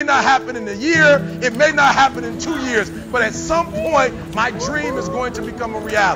may not happen in a year, it may not happen in two years, but at some point, my dream is going to become a reality.